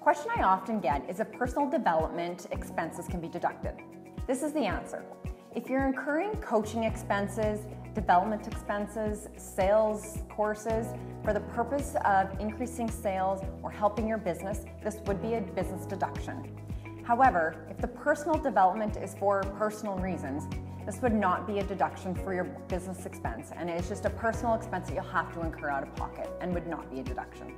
Question I often get is if personal development expenses can be deducted. This is the answer. If you're incurring coaching expenses, development expenses, sales courses for the purpose of increasing sales or helping your business, this would be a business deduction. However, if the personal development is for personal reasons, this would not be a deduction for your business expense and it's just a personal expense that you'll have to incur out of pocket and would not be a deduction.